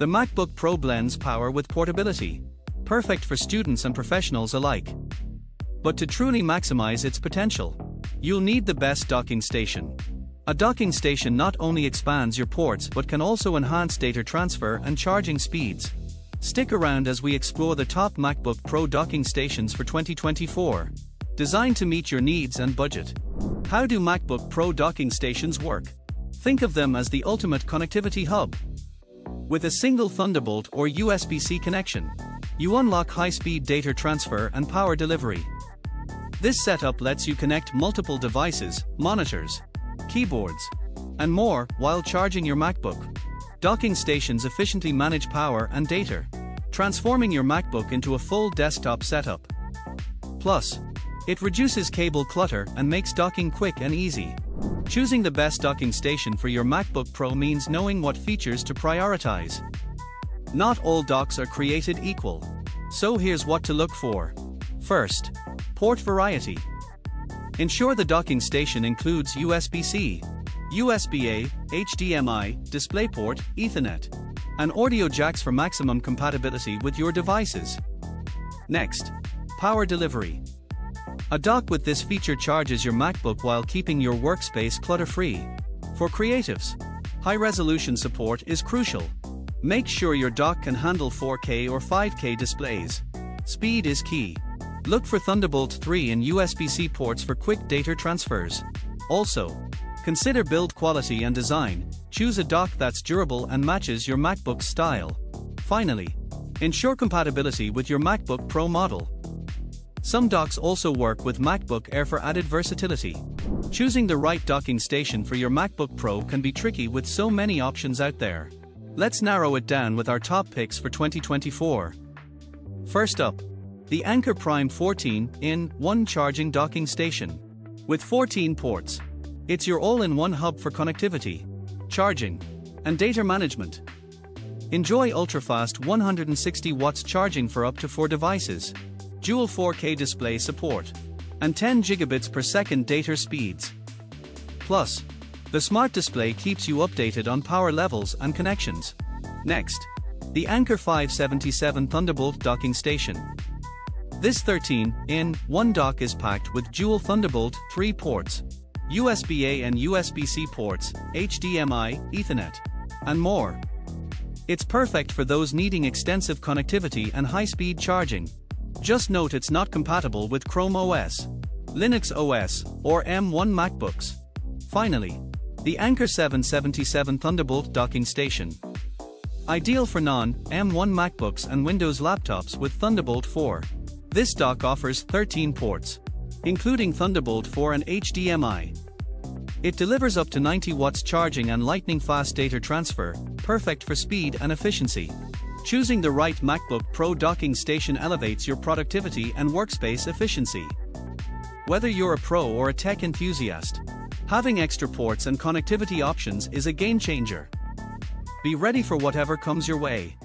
The MacBook Pro blends power with portability. Perfect for students and professionals alike. But to truly maximize its potential, you'll need the best docking station. A docking station not only expands your ports but can also enhance data transfer and charging speeds. Stick around as we explore the top MacBook Pro docking stations for 2024. Designed to meet your needs and budget. How do MacBook Pro docking stations work? Think of them as the ultimate connectivity hub. With a single Thunderbolt or USB-C connection, you unlock high-speed data transfer and power delivery. This setup lets you connect multiple devices, monitors, keyboards, and more while charging your MacBook. Docking stations efficiently manage power and data, transforming your MacBook into a full desktop setup. Plus, it reduces cable clutter and makes docking quick and easy. Choosing the best docking station for your MacBook Pro means knowing what features to prioritize. Not all docks are created equal. So here's what to look for. First, port variety. Ensure the docking station includes USB-C, USB-A, HDMI, DisplayPort, Ethernet, and audio jacks for maximum compatibility with your devices. Next, power delivery. A dock with this feature charges your MacBook while keeping your workspace clutter-free. For creatives, high-resolution support is crucial. Make sure your dock can handle 4K or 5K displays. Speed is key. Look for Thunderbolt 3 and USB-C ports for quick data transfers. Also, consider build quality and design. Choose a dock that's durable and matches your MacBook's style. Finally, ensure compatibility with your MacBook Pro model. Some docks also work with MacBook Air for added versatility. Choosing the right docking station for your MacBook Pro can be tricky with so many options out there. Let's narrow it down with our top picks for 2024. First up, the Anker Prime 14 in 1 charging docking station. With 14 ports, it's your all-in-one hub for connectivity, charging, and data management. Enjoy ultra-fast 160 watts charging for up to 4 devices dual 4K display support, and 10 gigabits per second data speeds. Plus, the smart display keeps you updated on power levels and connections. Next, the Anker 577 Thunderbolt docking station. This 13-in 1 dock is packed with dual Thunderbolt 3 ports, USB-A and USB-C ports, HDMI, Ethernet, and more. It's perfect for those needing extensive connectivity and high-speed charging. Just note it's not compatible with Chrome OS, Linux OS, or M1 MacBooks. Finally, the Anker 777 Thunderbolt docking station. Ideal for non-M1 MacBooks and Windows laptops with Thunderbolt 4. This dock offers 13 ports, including Thunderbolt 4 and HDMI. It delivers up to 90 watts charging and lightning fast data transfer, perfect for speed and efficiency. Choosing the right MacBook Pro docking station elevates your productivity and workspace efficiency. Whether you're a pro or a tech enthusiast, having extra ports and connectivity options is a game changer. Be ready for whatever comes your way.